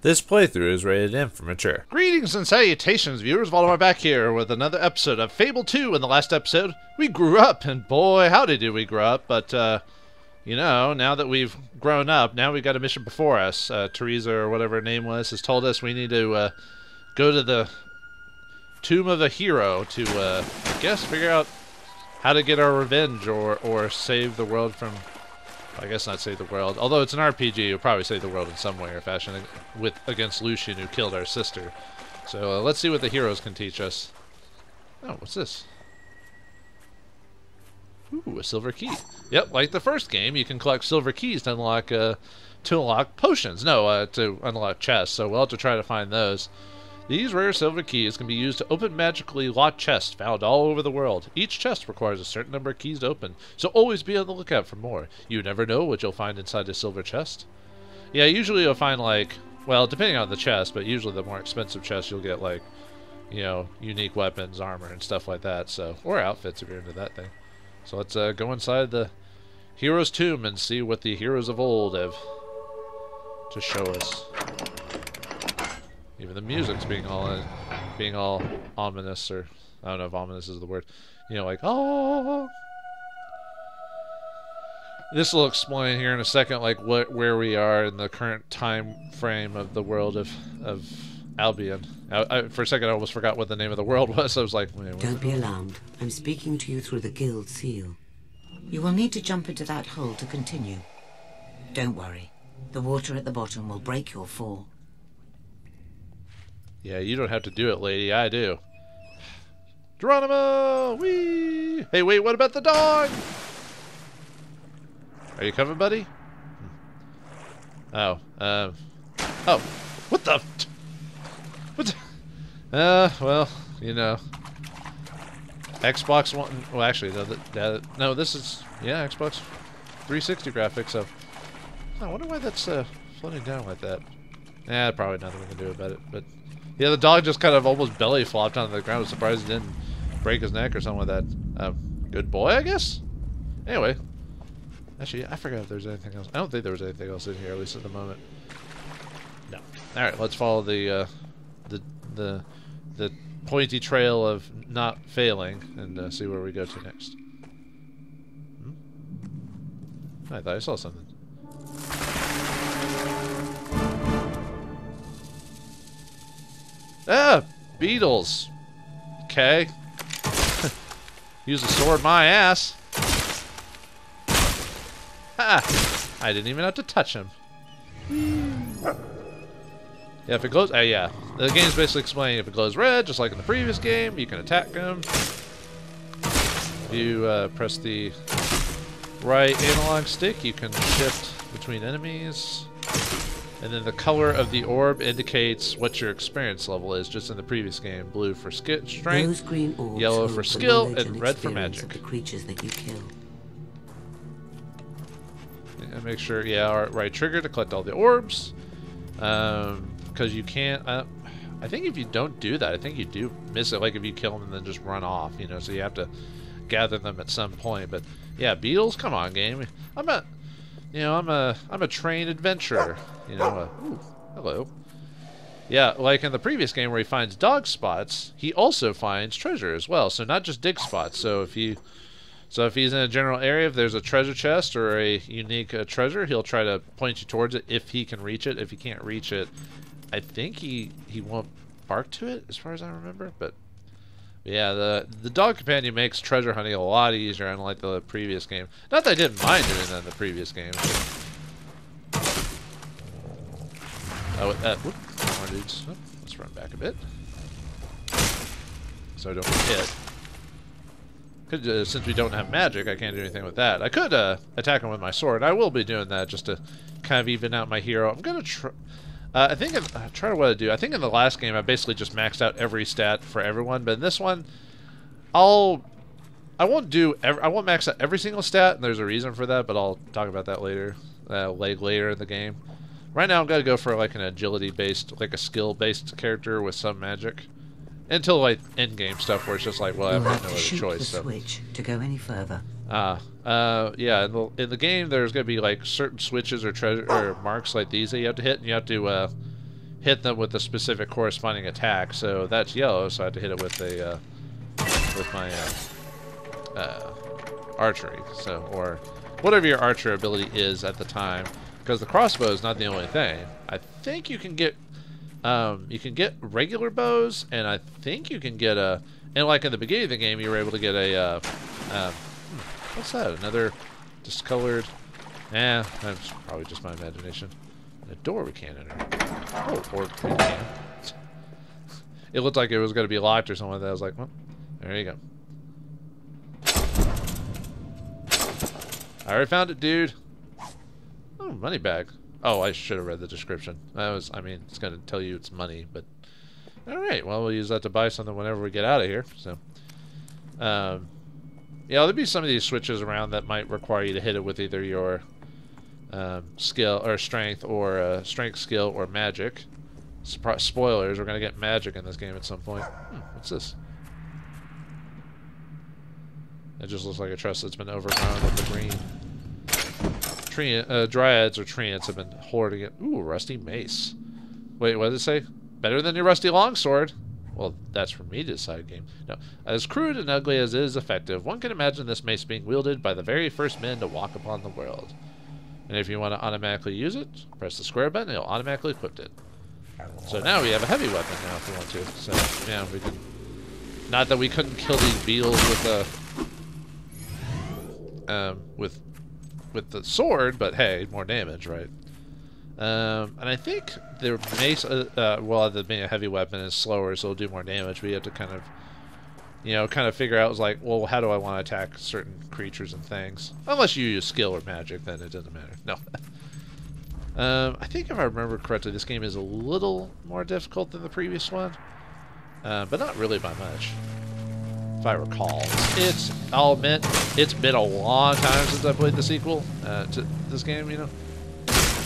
This playthrough is rated M for mature. Greetings and salutations, viewers. Vauldemare back here with another episode of Fable 2. In the last episode, we grew up, and boy, how did we grow up. But, uh, you know, now that we've grown up, now we've got a mission before us. Uh, Theresa, or whatever her name was, has told us we need to uh, go to the Tomb of a Hero to, uh, I guess, figure out how to get our revenge or, or save the world from I guess not save the world. Although it's an RPG, you'll probably save the world in some way or fashion with against Lucien, who killed our sister. So uh, let's see what the heroes can teach us. Oh, what's this? Ooh, a silver key. Yep, like the first game, you can collect silver keys to unlock uh, to unlock potions. No, uh, to unlock chests. So we'll have to try to find those. These rare silver keys can be used to open magically locked chests found all over the world. Each chest requires a certain number of keys to open, so always be on the lookout for more. You never know what you'll find inside a silver chest. Yeah, usually you'll find like, well, depending on the chest, but usually the more expensive chests you'll get like, you know, unique weapons, armor, and stuff like that. So, or outfits if you're into that thing. So let's uh, go inside the hero's tomb and see what the heroes of old have to show us. Even the music's being all uh, being all ominous, or I don't know if ominous is the word. You know, like oh. This will explain here in a second, like what where we are in the current time frame of the world of of Albion. I, I, for a second, I almost forgot what the name of the world was. I was like, Don't be alarmed. I'm speaking to you through the guild seal. You will need to jump into that hole to continue. Don't worry. The water at the bottom will break your fall. Yeah, you don't have to do it, lady. I do. Geronimo! Whee! Hey, wait, what about the dog? Are you coming, buddy? Oh, um... Oh, what the... What the... Uh, well, you know... Xbox One... Well, actually, no, no, this is... Yeah, Xbox 360 graphics, so... I wonder why that's, uh, floating down like that. Yeah, probably nothing we can do about it, but... Yeah, the dog just kind of almost belly flopped onto the ground. I was surprised he didn't break his neck or something like that. Um, good boy, I guess? Anyway. Actually, I forgot if there's anything else. I don't think there was anything else in here, at least at the moment. No. Alright, let's follow the, uh, the, the, the pointy trail of not failing and uh, see where we go to next. Hmm? I thought I saw something. Ah, beetles. Okay. Use a sword my ass. Ha! I didn't even have to touch him. Yeah, if it glows... Uh, yeah. The game's basically explaining if it glows red, just like in the previous game, you can attack him. You uh, press the right analog stick, you can shift between enemies. And then the color of the orb indicates what your experience level is, just in the previous game. Blue for strength, yellow for skill, and red for magic. the creatures that you kill. And make sure, yeah, right trigger to collect all the orbs. Um, because you can't. Uh, I think if you don't do that, I think you do miss it. Like if you kill them and then just run off, you know. So you have to gather them at some point. But yeah, beetles, come on, game. I'm a you know, I'm a I'm a trained adventurer. You know, ooh, hello. Yeah, like in the previous game where he finds dog spots, he also finds treasure as well. So not just dig spots. So if you, so if he's in a general area, if there's a treasure chest or a unique uh, treasure, he'll try to point you towards it if he can reach it. If he can't reach it, I think he he won't bark to it, as far as I remember. But yeah, the the dog companion makes treasure hunting a lot easier, unlike the previous game. Not that I didn't mind doing that in the previous game. Oh, uh, whoop, more dudes. Oh, let's run back a bit, so I don't hit. Could, uh, since we don't have magic, I can't do anything with that. I could uh, attack him with my sword. I will be doing that just to kind of even out my hero. I'm gonna try. Uh, I think in, uh, to what I do. I think in the last game I basically just maxed out every stat for everyone, but in this one, I'll I won't do every, I won't max out every single stat, and there's a reason for that, but I'll talk about that later, uh, like later in the game. Right now I'm gonna go for like an agility based, like a skill based character with some magic, until like end game stuff where it's just like, well, I have no other choice. The so. switch to go any further. Ah, uh, yeah. In the, in the game, there's gonna be like certain switches or treasure or marks like these that you have to hit, and you have to uh, hit them with a specific corresponding attack. So that's yellow, so I had to hit it with a uh, with my uh, uh, archery. So or whatever your archer ability is at the time, because the crossbow is not the only thing. I think you can get um, you can get regular bows, and I think you can get a and like in the beginning of the game, you were able to get a uh, um, what's that? Another discolored. Eh, that's probably just my imagination. A door we can't enter. Oh, or we can. It looked like it was going to be locked or something like that. I was like, well, there you go. I already found it, dude. Oh, money bag. Oh, I should have read the description. That was, I mean, it's going to tell you it's money, but all right. Well, we'll use that to buy something whenever we get out of here. So, um, yeah, there'll be some of these switches around that might require you to hit it with either your um, skill or strength or uh, strength skill or magic. Spoilers, we're going to get magic in this game at some point. Hmm, what's this? It just looks like a trust that's been overgrown with the green. Tree, uh, dryads or treants have been hoarding it. Ooh, rusty mace. Wait, what did it say? Better than your rusty longsword. Well, that's for me to decide, game. No. As crude and ugly as it is effective, one can imagine this mace being wielded by the very first men to walk upon the world. And if you want to automatically use it, press the square button, it'll automatically equip it. So now we have a heavy weapon now if we want to. So, yeah, we can... Not that we couldn't kill these beetles with a... Um, with... With the sword, but hey, more damage, right? Um, and I think the mace, uh, uh, well, the being a heavy weapon is slower, so it'll do more damage. You have to kind of, you know, kind of figure out, like, well, how do I want to attack certain creatures and things? Unless you use skill or magic, then it doesn't matter. No. um, I think if I remember correctly, this game is a little more difficult than the previous one, uh, but not really by much. If I recall, it's. I'll admit, it's been a long time since I played the sequel uh, to this game. You know.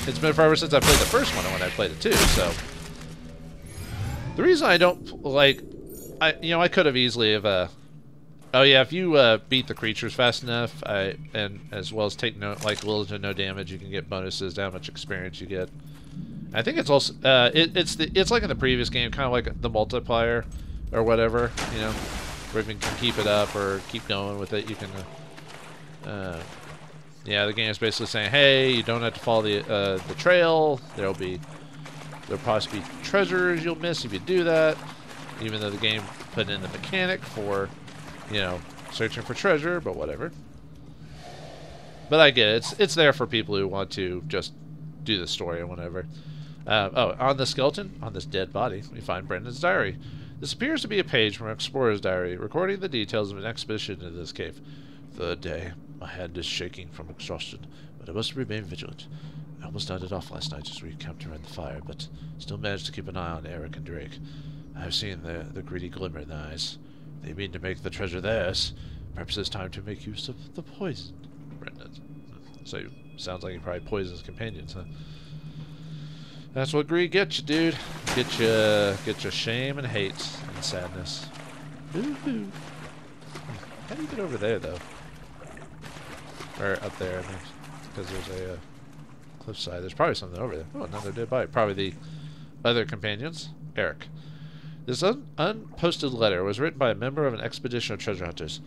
It's been forever since I played the first one and when I played it too, so... The reason I don't, like... I You know, I could have easily have, uh... Oh yeah, if you uh, beat the creatures fast enough, I, and as well as take no, like little to no damage, you can get bonuses how much experience you get. I think it's also uh, it, it's the it's like in the previous game, kind of like the multiplier or whatever, you know, where you can keep it up or keep going with it, you can uh yeah, the game is basically saying, hey, you don't have to follow the uh, the trail. There'll be there'll possibly be treasures you'll miss if you do that. Even though the game put in the mechanic for, you know, searching for treasure, but whatever. But I get it. It's it's there for people who want to just do the story or whatever. Uh, oh, on the skeleton, on this dead body, we find Brendan's diary. This appears to be a page from an Explorer's diary, recording the details of an expedition into this cave. The day. My hand is shaking from exhaustion, but I must remain vigilant. I almost nodded off last night as we camped around the fire, but still managed to keep an eye on Eric and Drake. I have seen the, the greedy glimmer in their eyes. They mean to make the treasure theirs. Perhaps it's time to make use of the poison. Brendan. So, sounds like he probably poisons companions, huh? That's what greed gets you, dude. Get you, get you shame and hate and sadness. How do you get over there, though? Or up there, I mean, because there's a uh, cliffside. There's probably something over there. Oh, another dead body. Probably the other companions. Eric. This un unposted letter was written by a member of an expedition of treasure hunters.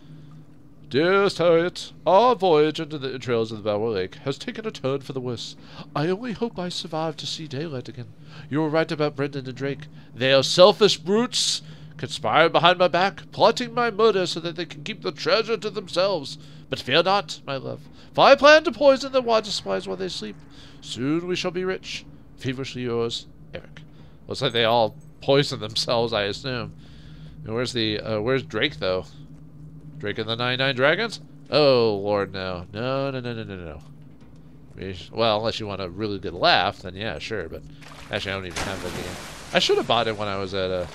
Dearest Harriet, our voyage into the entrails of the Bower Lake has taken a turn for the worse. I only hope I survive to see daylight again. You were right about Brendan and Drake. They are selfish brutes, conspiring behind my back, plotting my murder so that they can keep the treasure to themselves. But fear not, my love, for I plan to poison the water supplies while they sleep. Soon we shall be rich. Feverishly yours, Eric. Looks like they all poison themselves, I assume. And where's the, uh, where's Drake, though? Drake and the 99 Dragons? Oh, Lord, no. No, no, no, no, no, no. Well, unless you want a really good laugh, then yeah, sure. But actually, I don't even have the game. I should have bought it when I was at a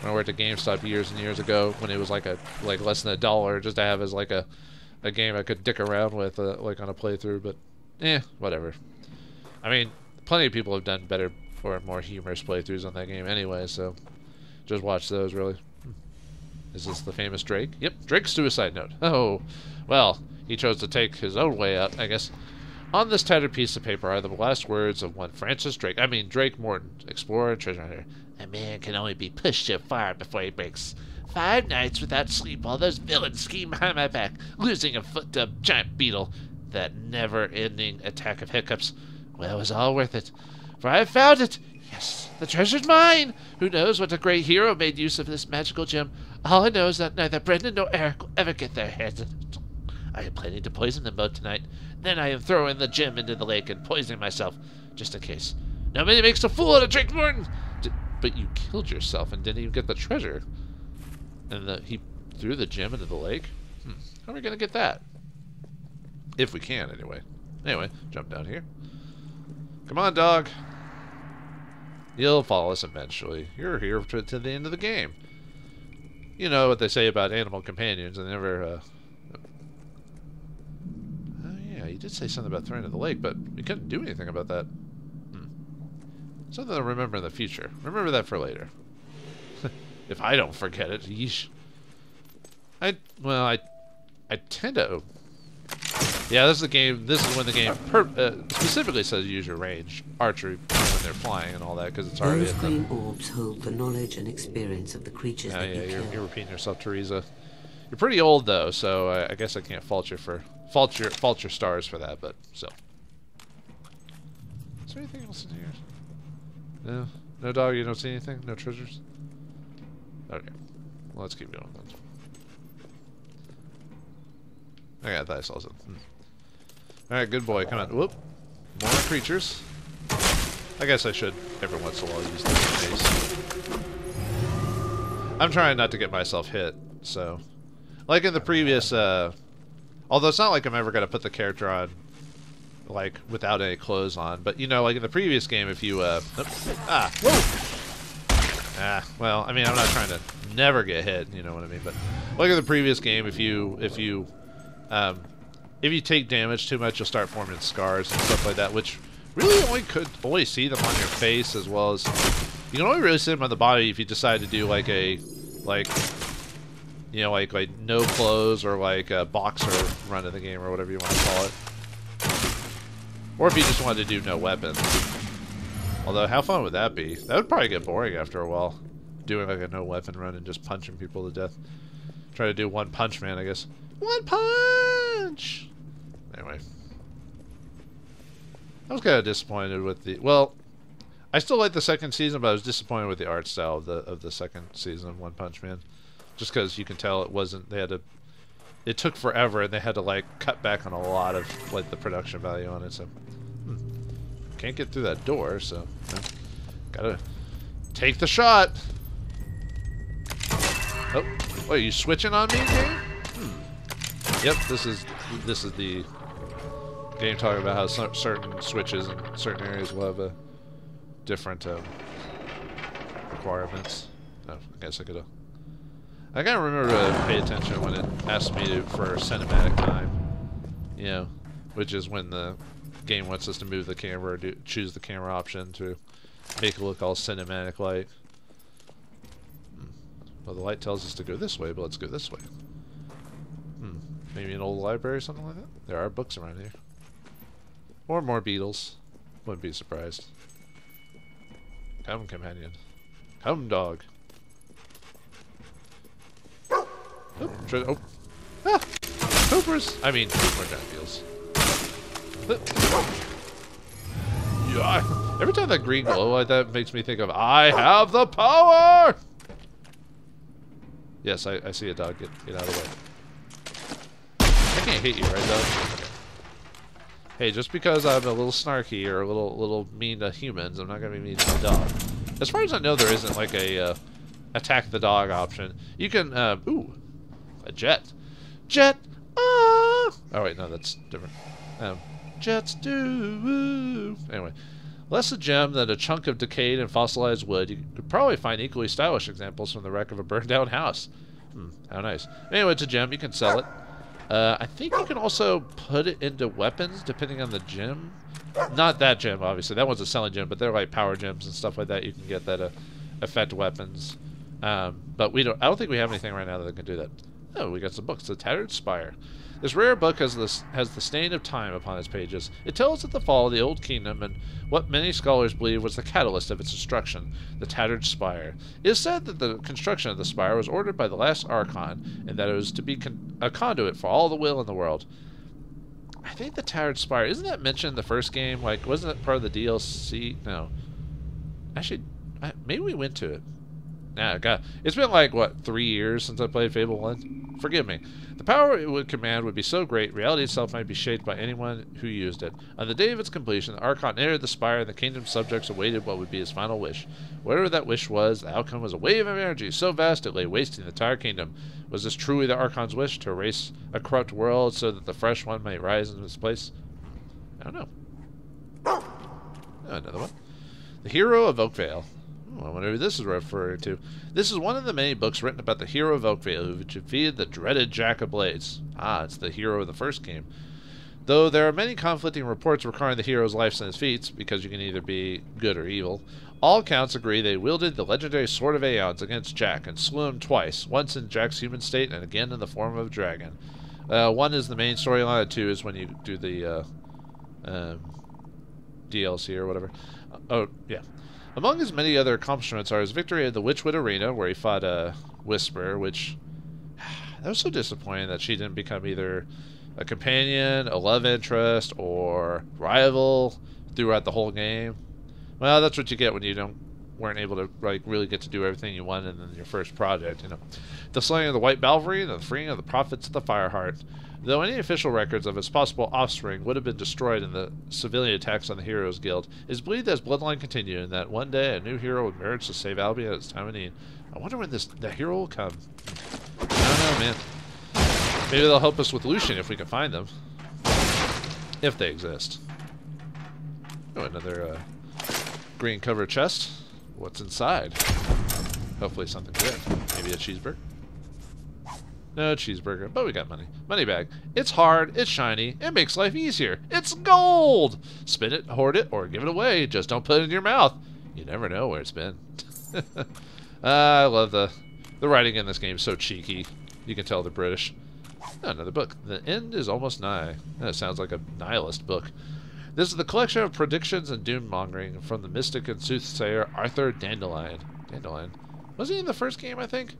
when I worked at GameStop years and years ago when it was like a like less than a dollar just to have as like a a game I could dick around with, uh, like on a playthrough. But, eh, whatever. I mean, plenty of people have done better or more humorous playthroughs on that game anyway, so just watch those, really. Hmm. Is this the famous Drake? Yep, Drake's suicide note. Oh, well, he chose to take his own way out, I guess. On this tattered piece of paper are the last words of one Francis Drake. I mean, Drake Morton, explorer and treasure hunter. A man can only be pushed so far before he breaks. Five nights without sleep while those villains scheme behind my back, losing a foot to a giant beetle. That never ending attack of hiccups. Well, it was all worth it. For I have found it! Yes, the treasure's mine! Who knows what a great hero made use of this magical gem? All I know is that neither Brendan nor Eric will ever get their hands on it. I am planning to poison them both tonight. Then I am throwing the gem into the lake and poisoning myself, just in case. Nobody makes a fool out of Drake Morton! D- but you killed yourself and didn't even get the treasure. And the, he threw the gem into the lake? Hmm. How are we going to get that? If we can, anyway. Anyway, jump down here. Come on, dog. You'll follow us eventually. You're here to, to the end of the game. You know what they say about animal companions, and never, uh... Oh, yeah, you did say something about throwing into the lake, but we couldn't do anything about that. Hmm. Something to remember in the future. Remember that for later. If I don't forget it, yeesh. I, well, I, I tend to yeah, this is the game. This is when the game per, uh, specifically says use your range archery when they're flying and all that because it's already. Those green orbs hold the knowledge and experience of the creatures Yeah, that yeah, you you're, kill. you're repeating yourself, Theresa. You're pretty old though, so I, I guess I can't fault you for fault your fault your stars for that, but still. Is there anything else in here? No, no dog. You don't see anything. No treasures. Okay, let's keep going then. I that. I saw something. All right, good boy. Come on. Whoop. More creatures. I guess I should every once in a while use the space. I'm trying not to get myself hit, so. Like in the previous, uh, although it's not like I'm ever going to put the character on, like, without any clothes on, but you know, like in the previous game, if you, uh, oops, ah, whoa! Ah, well, I mean, I'm not trying to never get hit, you know what I mean, but like in the previous game, if you, if you, um, if you take damage too much, you'll start forming scars and stuff like that, which really only could only see them on your face as well as you can only really see them on the body if you decide to do like a like you know like like no clothes or like a boxer run of the game or whatever you want to call it, or if you just wanted to do no weapons. Although, how fun would that be? That would probably get boring after a while, doing like a no weapon run and just punching people to death. Try to do one punch man, I guess. One punch. Anyway, I was kind of disappointed with the. Well, I still like the second season, but I was disappointed with the art style of the of the second season of One Punch Man, just because you can tell it wasn't. They had to. It took forever, and they had to like cut back on a lot of like the production value on it. So, hmm. Can't get through that door, so gotta take the shot. Oh, wait, you switching on me, game? Hmm. Yep, this is this is the game talking about how cer- certain switches in certain areas will have a different um, requirements. Oh, I guess I could. I gotta remember to pay attention when it asks me for cinematic time. You know, which is when the game wants us to move the camera do, choose the camera option to make it look all cinematic like. Hmm. Well, the light tells us to go this way, but let's go this way. Hmm. Maybe an old library or something like that? There are books around here. Or more beetles. Wouldn't be surprised. Come, companion. Come, dog. Oh, oh. Ah! Coopers! I mean, more giant beetles. Yeah. Every time that green glow like that makes me think of I have the power! Yes, I, I see a dog. Get, get out of the way. I can't hit you, right, dog? Hey, just because I'm a little snarky or a little little mean to humans, I'm not gonna be mean to the dog. As far as I know, there isn't like a uh, attack the dog option. You can, uh, ooh, a jet, jet. Ah! Oh wait, no, that's different. Um, jets do. Anyway, less a gem than a chunk of decayed and fossilized wood. You could probably find equally stylish examples from the wreck of a burned down house. Hmm, how nice. Anyway, it's a gem. You can sell it. Uh, I think you can also put it into weapons depending on the gem. Not that gem, obviously. That one's a selling gem, but they're like power gems and stuff like that. You can get that uh, affect weapons. Um, but we don't. I don't think we have anything right now that can do that. Oh, we got some books. The Tattered Spire. This rare book has the, has the stain of time upon its pages. It tells of the fall of the Old Kingdom and what many scholars believe was the catalyst of its destruction, the tattered spire. It is said that the construction of the spire was ordered by the last Archon, and that it was to be con- a conduit for all the will in the world. I think the tattered spire isn't that mentioned in the first game? Like, wasn't it part of the DLC? No. Actually, I, maybe we went to it. Nah, God, it's been like what three years since I played Fable One. Forgive me. The power it would command would be so great, reality itself might be shaped by anyone who used it. On the day of its completion, the Archon entered the spire, and the kingdom's subjects awaited what would be his final wish. Whatever that wish was, the outcome was a wave of energy so vast it lay wasting the entire kingdom. Was this truly the Archon's wish to erase a corrupt world so that the fresh one might rise in its place? I don't know. Oh, another one. The Hero of Oakvale. Wonder who this is referring to. This is one of the many books written about the hero of Oakvale who defeated the dreaded Jack of Blades. Ah, it's the hero of the first game. Though there are many conflicting reports regarding the hero's life and his feats, because you can either be good or evil, all accounts agree they wielded the legendary Sword of Aeons against Jack and slew him twice, once in Jack's human state and again in the form of a dragon. Uh, one is the main storyline, two is when you do the uh, um, DLC or whatever. Uh, oh, yeah. Among his many other accomplishments are his victory at the Witchwood Arena, where he fought a Whisper, which that was so disappointing that she didn't become either a companion, a love interest, or rival throughout the whole game. Well, that's what you get when you don't weren't able to like really get to do everything you wanted in your first project. You know, the slaying of the White Balverine and the freeing of the prophets of the Fireheart. Though any official records of his possible offspring would have been destroyed in the civilian attacks on the Heroes Guild, it is believed that his bloodline continued and that one day a new hero would emerge to save Albion at its time of need. I wonder when this the hero will come. I don't know, man. Maybe they'll help us with Lucien if we can find them. If they exist. Oh, another uh, green cover chest. What's inside? Hopefully something good. Maybe a cheeseburger. No cheeseburger, but we got money. Money bag. It's hard, it's shiny, it makes life easier. It's gold! Spin it, hoard it, or give it away. Just don't put it in your mouth. You never know where it's been. uh, I love the the writing in this game. So cheeky. You can tell they're British. Oh, another book. The end is almost nigh. That sounds like a nihilist book. This is the collection of predictions and doom mongering from the mystic and soothsayer Arthur Dandelion. Dandelion. Was he in the first game, I think?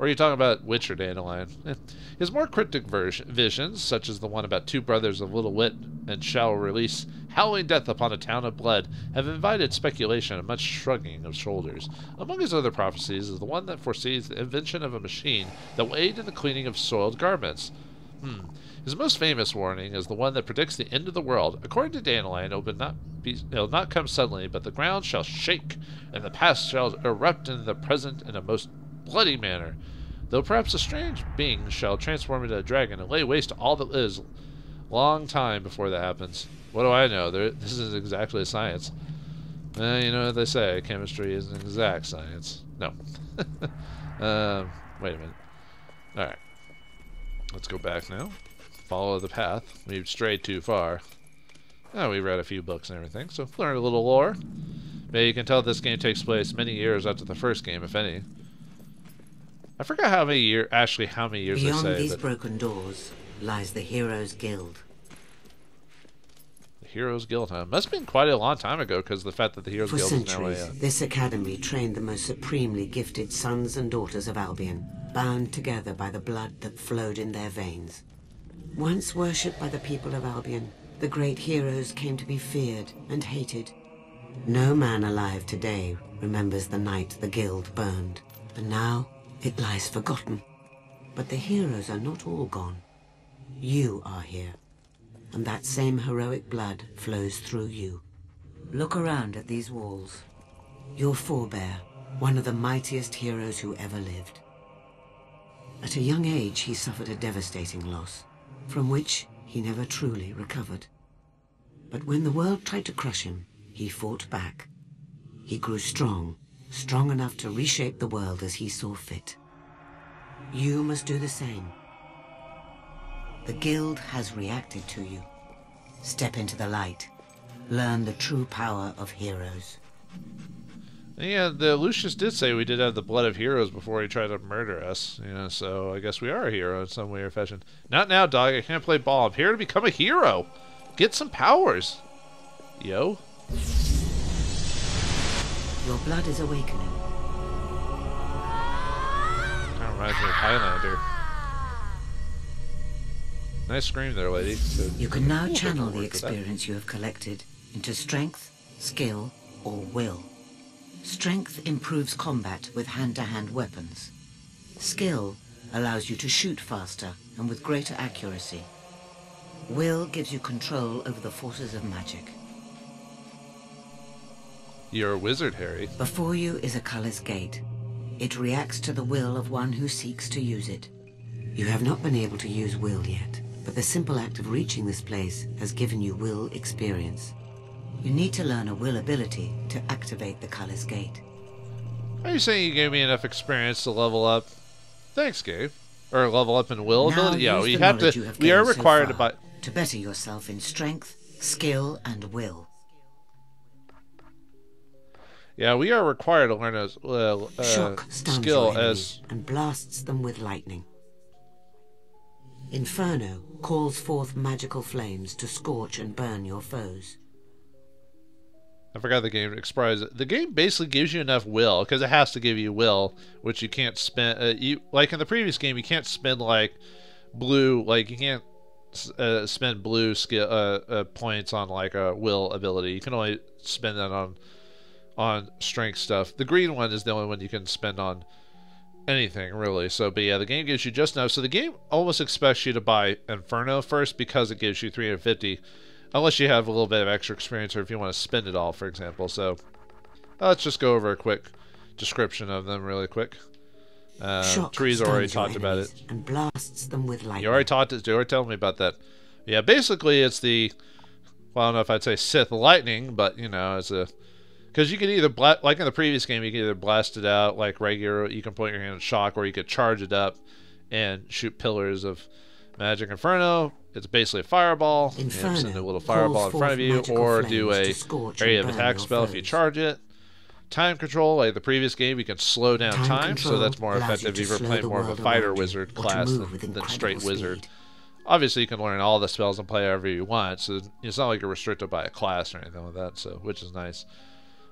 Or are you talking about Witcher Dandelion? Eh. His more cryptic visions, such as the one about two brothers of little wit and shall release howling death upon a town of blood, have invited speculation and much shrugging of shoulders. Among his other prophecies is the one that foresees the invention of a machine that will aid in the cleaning of soiled garments. Hmm. His most famous warning is the one that predicts the end of the world. According to Dandelion, it will not, be, it will not come suddenly, but the ground shall shake, and the past shall erupt in the present in a most bloody manner. Though perhaps a strange being shall transform into a dragon and lay waste to all that lives. Long time before that happens. What do I know? There, this is exactly a science. Uh, you know what they say, chemistry is an exact science. No. um, wait a minute. Alright. Let's go back now. Follow the path. We've strayed too far. Oh, we read a few books and everything, so learn a little lore. Maybe you can tell this game takes place many years after the first game, if any. I forgot how many years, actually how many years Beyond they say. these broken doors lies the Heroes Guild. The Heroes Guild, huh? Must have been quite a long time ago, because the fact that the Heroes For Guild centuries, is now a... Uh, this academy trained the most supremely gifted sons and daughters of Albion, bound together by the blood that flowed in their veins. Once worshipped by the people of Albion, the great heroes came to be feared and hated. No man alive today remembers the night the guild burned. And now, it lies forgotten. But the heroes are not all gone. You are here. And that same heroic blood flows through you. Look around at these walls. Your forebear, one of the mightiest heroes who ever lived. At a young age, he suffered a devastating loss, from which he never truly recovered. But when the world tried to crush him, he fought back. He grew strong strong enough to reshape the world as he saw fit. You must do the same. The Guild has reacted to you. Step into the light. Learn the true power of heroes. Yeah, the Lucius did say we did have the blood of heroes before he tried to murder us. You know, so I guess we are a hero in some way or fashion. Not now, dog. I can't play ball. I'm here to become a hero. Get some powers. Yo. Your blood is awakening. Of reminds me of Highlander. Nice scream there, lady. So You can now channel the that. experience you have collected into strength, skill, or will. Strength improves combat with hand-to-hand weapons. Skill allows you to shoot faster and with greater accuracy. Will gives you control over the forces of magic. You're a wizard, Harry. Before you is a Cullis gate. It reacts to the will of one who seeks to use it. You have not been able to use will yet, but the simple act of reaching this place has given you will experience. You need to learn a will ability to activate the Cullis gate. Are you saying you gave me enough experience to level up? Thanks, Gabe. Or level up in will now ability? Yeah, we have to. have we are gained so required to buy. to better yourself in strength, skill, and will. Yeah, we are required to learn a uh, uh, Shock skill as and blasts them with lightning. Inferno calls forth magical flames to scorch and burn your foes. I forgot the game it. The game basically gives you enough will because it has to give you will, which you can't spend. Uh, you like in the previous game, you can't spend like blue, like you can't uh, spend blue skill uh, uh, points on like a will ability. You can only spend that on on strength stuff. The green one is the only one you can spend on anything really. So, but yeah, the game gives you just enough. So the game almost expects you to buy Inferno first because it gives you 350 unless you have a little bit of extra experience or if you want to spend it all, for example. So let's just go over a quick description of them really quick. Uh, Shock Theresa already talked about it. and blasts them with lightning. You already talked. You already told me about that. Yeah, basically it's the. Well, I don't know if I'd say Sith lightning, but you know, it's a. Because you could either bla- like in the previous game, you could either blast it out like regular. You can point your hand in shock, or you could charge it up and shoot pillars of magic inferno. It's basically a fireball. You send a little fireball in front of you, or do a area of attack spell if you charge it. Time control, like the previous game, you can slow down Time time, so that's more effective if you're playing more of a fighter wizard class than, than straight wizard. speed. Obviously, you can learn all the spells and play however you want, so it's not like you're restricted by a class or anything like that. So, which is nice.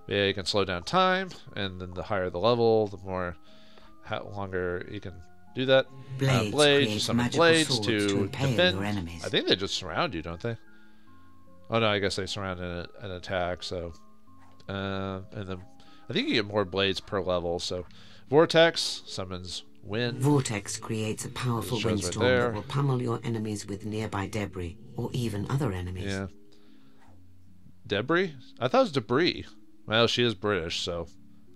Yeah, you can slow down time, and then the higher the level, the more how longer you can do that. Blades uh, blades, you summon blades to, to defend. your enemies. I think they just surround you, don't they? Oh no, I guess they surround an, an attack. So, uh, and then I think you get more blades per level. So, vortex summons wind. Vortex creates a powerful shows right windstorm that will pummel your enemies with nearby debris, or even other enemies. Yeah. Debris? I thought it was debris. Well, she is British, so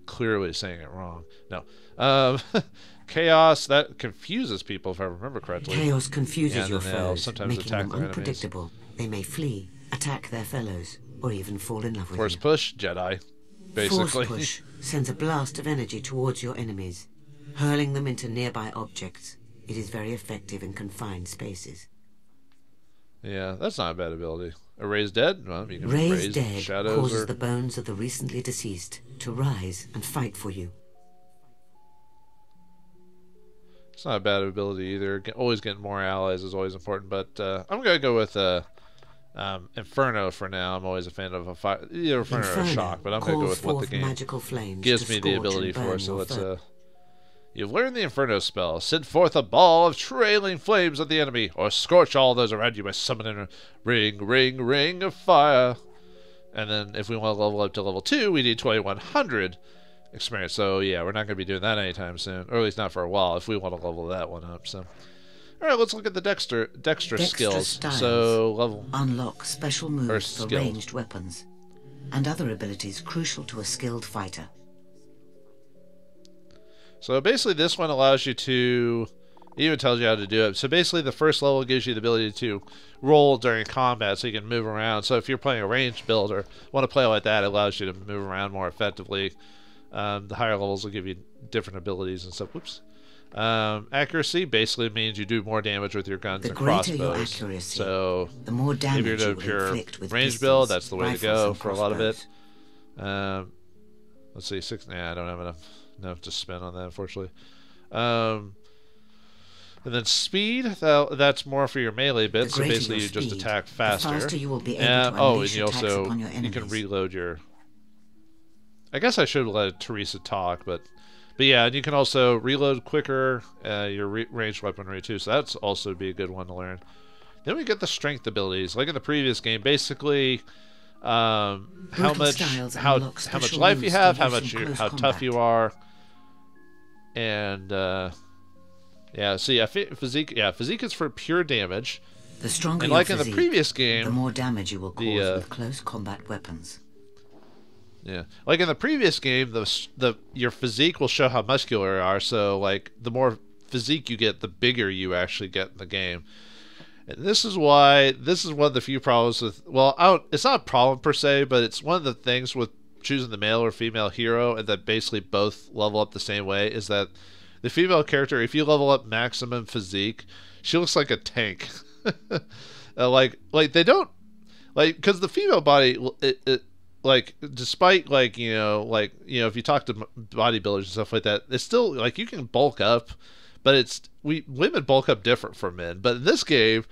clearly saying it wrong. No. Um, chaos, that confuses people if I remember correctly. Chaos confuses Yeah, your foes, sometimes making attack them their enemies. unpredictable. They may flee, attack their fellows, or even fall in love with Force you. push, Jedi. Basically. Force push sends a blast of energy towards your enemies, hurling them into nearby objects. It is very effective in confined spaces. yeah, that's not a bad ability. Erase dead? Well, you can Raise raise Dead shadows causes or the bones of the recently deceased to rise and fight for you. It's not a bad ability either. Get, always getting more allies is always important, but uh, I'm gonna go with uh, um, Inferno for now. I'm always a fan of a fire, either Inferno, or Inferno Shock, but I'm gonna go with what the game magical flames gives me the ability for. So let's uh, you've learned the Inferno spell. Send forth a ball of trailing flames at the enemy, or scorch all those around you by summoning a ring, ring, ring of fire. And then if we want to level up to level two, we need 2100 experience. So yeah, we're not going to be doing that anytime soon, or at least not for a while. If we want to level that one up, so. All right, let's look at the Dexter Dexter, Dexter skills. styles. So level Unlock special moves for ranged weapons and other abilities crucial to a skilled fighter. So basically, this one allows you to. Even tells you how to do it. So basically, the first level gives you the ability to roll during combat, so you can move around. So if you're playing a ranged build or want to play like that, it allows you to move around more effectively. Um, the higher levels will give you different abilities and stuff. Whoops. Um, accuracy basically means you do more damage with your guns The and greater your accuracy, So The more damage you're doing you pure range build, that's the way to go for a lot of it. Um, let's see, six. Nah, I don't have enough enough to spend on that, unfortunately. Um, and then speed, that, that's more for your melee bits. So basically, you just attack faster. faster you will be able And- to oh, and you also you can reload your. I guess I should let Theresa talk, but but yeah, and you can also reload quicker uh, your re- ranged weaponry too. So that's also be a good one to learn. Then we get the strength abilities, like in the previous game. Basically, um, how much how how much life you have, how much you how tough you are, and uh, yeah. See, I fi- physique. Yeah, physique is for pure damage. The stronger And like in the physique, previous the more damage you will cause the, uh, with close combat weapons. Yeah, like in the previous game, the the your physique will show how muscular you are. So like the more physique you get, the bigger you actually get in the game. And this is why this is one of the few problems with. Well, I don't, it's not a problem per se, but it's one of the things with choosing the male or female hero, and that basically both level up the same way. Is that the female character, if you level up maximum physique, she looks like a tank. Uh, like like they don't like because the female body it, it like despite like you know like you know if you talk to bodybuilders and stuff like that it's still like you can bulk up but it's we women bulk up different from men but in this game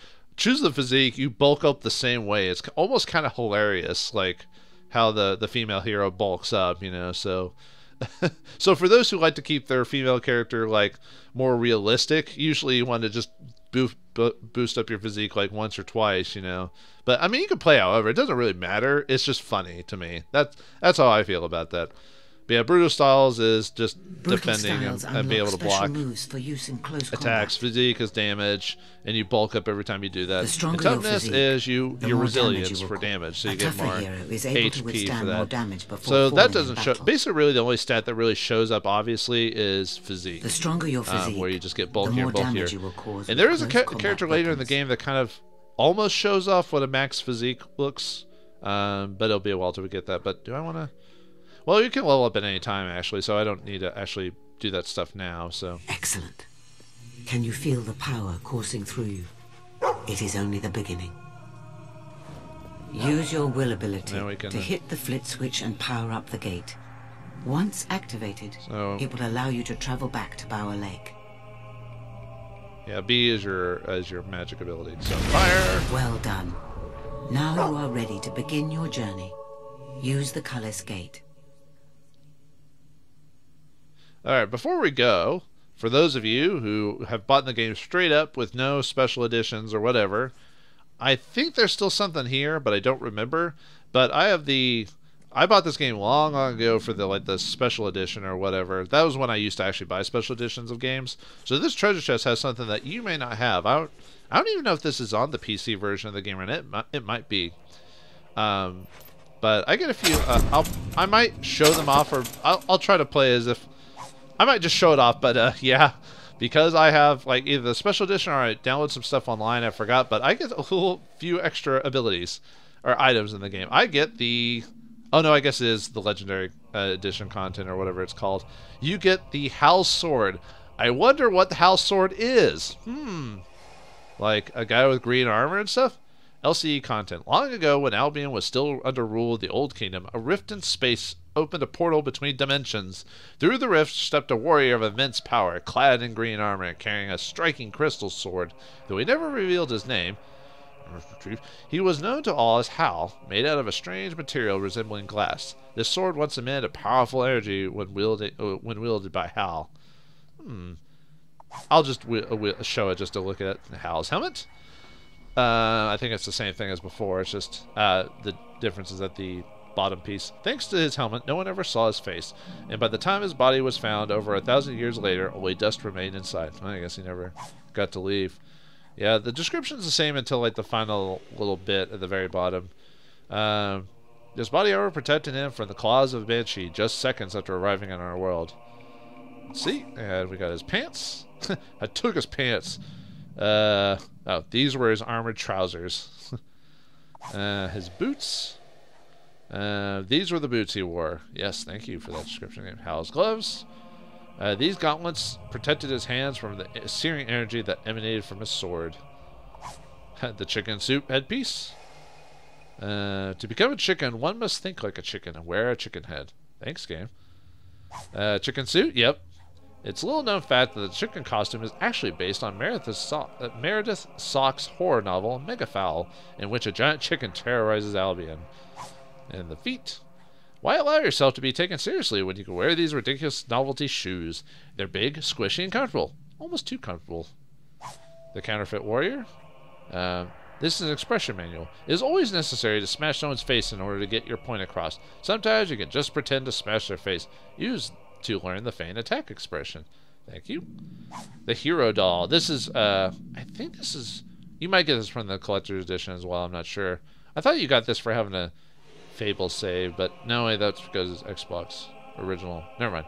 choose the physique you bulk up the same way. It's almost kind of hilarious like how the the female hero bulks up you know so. So for those who like to keep their female character like more realistic usually you want to just boost boost up your physique like once or twice you know. But i mean you can play however it doesn't really matter it's just funny to me. That's that's how i feel about that but yeah brutal styles is just Broken defending and, and being able to block for use in close attacks physique is damage and you bulk up every time you do that The and toughness physique, is you your more damage you resilience for damage so you get more hero is able to hp for that so that doesn't show basically really the only stat that really shows up obviously is physique The stronger your physique, um, where you just get bulkier and bulkier. damage you will cause. And there is a ca- character later in the game that kind of almost shows off what a max physique looks, um, but it'll be a while till we get that. But do I want to? Well, you can level up at any time actually, so I don't need to actually do that stuff now. So Excellent. Can you feel the power coursing through you? It is only the beginning. Use your will ability Now we can, to uh, hit the flit switch and power up the gate. Once activated, So- it will allow you to travel back to Bower Lake. yeah, B is your is your magic ability. So fire. Well done. Now you are ready to begin your journey. Use the Cullis Gate. All right, before we go, for those of you who have bought the game straight up with no special editions or whatever, I think there's still something here, but I don't remember. But I have the I bought this game long, long ago for the like the special edition or whatever. That was when I used to actually buy special editions of games. So this treasure chest has something that you may not have. I don't, I don't even know if this is on the PC version of the game or not. It it might be. Um, but I get a few. Uh, I'll I might show them off, or I'll, I'll try to play as if I might just show it off, but uh, yeah, because I have like either the special edition or I download some stuff online. I forgot, but I get a little few extra abilities or items in the game. I get the oh no, I guess it is the legendary uh, edition content or whatever it's called. You get the Hal's Sword. I wonder what the Hal's Sword is. Hmm, like a guy with green armor and stuff. LCE content. Long ago, when Albion was still under rule of the Old Kingdom, a rift in space opened a portal between dimensions. Through the rift stepped a warrior of immense power, clad in green armor and carrying a striking crystal sword. Though he never revealed his name, he was known to all as Hal, made out of a strange material resembling glass. This sword once emitted a powerful energy when wielded, uh, when wielded by Hal. Hmm. I'll just uh, show it just to look at Hal's helmet. Uh, I think it's the same thing as before. It's just uh, the difference is that the bottom piece. Thanks to his helmet, no one ever saw his face, and by the time his body was found over a thousand years later, only dust remained inside. I guess he never got to leave. Yeah, the description's the same until like the final little bit at the very bottom. Um, his body armor protected him from the claws of Banshee just seconds after arriving in our world. See, and we got his pants. I took his pants. Uh, oh, these were his armored trousers. uh, his boots. Uh, these were the boots he wore. Yes, thank you for that description. Hal's gloves. Uh, these gauntlets protected his hands from the searing energy that emanated from his sword. the chicken soup headpiece. Uh, to become a chicken, one must think like a chicken and wear a chicken head. Thanks, game. Uh, chicken suit, yep. It's a little known fact that the chicken costume is actually based on Meredith, so- uh, Meredith Sock's horror novel Megafowl, in which a giant chicken terrorizes Albion. And the feet. Why allow yourself to be taken seriously when you can wear these ridiculous novelty shoes? They're big, squishy, and comfortable. Almost too comfortable. The counterfeit warrior. Uh, this is an expression manual. It is always necessary to smash someone's face in order to get your point across. Sometimes you can just pretend to smash their face. Use to learn the feign attack expression. Thank you. The hero doll. This is, uh, I think this is, you might get this from the collector's edition as well. I'm not sure. I thought you got this for having a Fable save, but no, way that's because Xbox original. Never mind.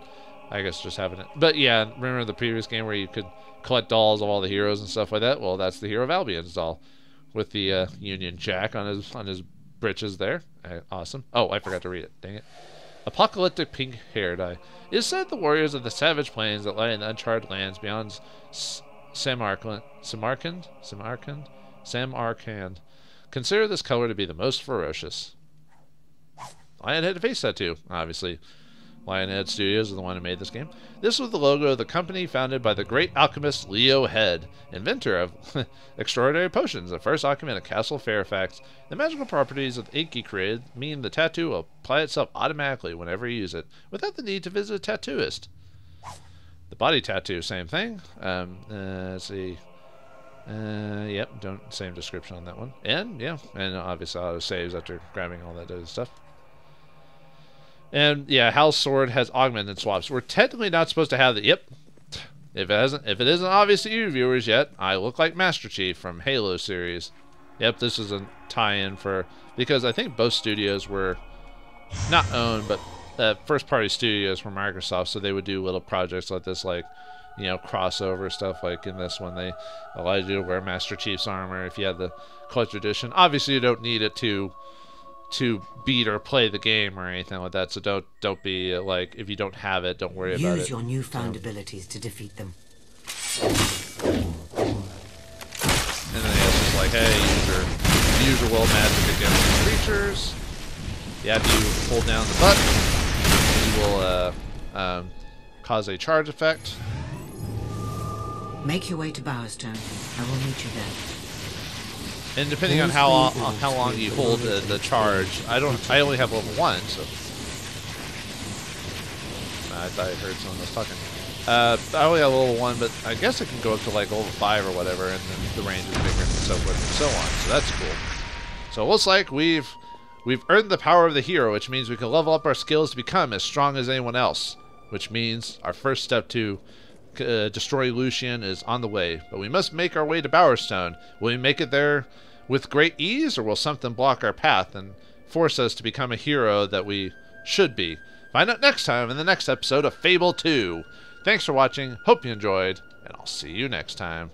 I guess just having it. But yeah, remember the previous game where you could collect dolls of all the heroes and stuff like that? Well, that's the Hero of Albion's doll with the uh, Union Jack on his on his britches there. Uh, awesome. Oh, I forgot to read it. Dang it. Apocalyptic pink hair dye. Is said the warriors of the savage plains that lie in the uncharted lands beyond Samarkand, Samarkand, Samarkand, Samarkand, consider this color to be the most ferocious. Lionhead face tattoo, obviously. Lionhead Studios is the one who made this game. This was the logo of the company founded by the great alchemist Leo Head, inventor of extraordinary potions, the first alchemy of Castle Fairfax. The magical properties of the ink he created mean the tattoo will apply itself automatically whenever you use it, without the need to visit a tattooist. The body tattoo, same thing. Um, uh, let's see. Uh, yep, don't same description on that one. And yeah, and obviously auto saves after grabbing all that other stuff. And yeah, Hal's sword has augmented swaps. We're technically not supposed to have the yep. If it hasn't if it isn't obvious to you viewers yet, I look like Master Chief from Halo series. Yep, this is a tie-in for because I think both studios were not owned, but uh, first party studios from Microsoft, so they would do little projects like this, like you know crossover stuff. Like in this one, they allowed you to wear Master Chief's armor if you had the collector edition. Obviously, you don't need it to to beat or play the game or anything like that. So don't don't be like if you don't have it, don't worry about it. Use your newfound abilities to defeat them. And then it's just like, hey, use your usual magic against these creatures. Yeah, if you hold down the button, you will uh, um, cause a charge effect. Make your way to Bowerstone. I will meet you there. And depending on how on how long you hold the, the charge, I don't. I only have level one, so. I thought I heard someone was talking. Uh, I only have level one, but I guess it can go up to like level five or whatever, and then the range is bigger and so forth and so on. So that's cool. So it looks like we've we've earned the power of the hero, which means we can level up our skills to become as strong as anyone else. Which means our first step to uh, destroy Lucien is on the way, but we must make our way to Bowerstone. Will we make it there with great ease, or will something block our path and force us to become a hero that we should be? Find out next time in the next episode of Fable 2. Thanks for watching, hope you enjoyed, and I'll see you next time.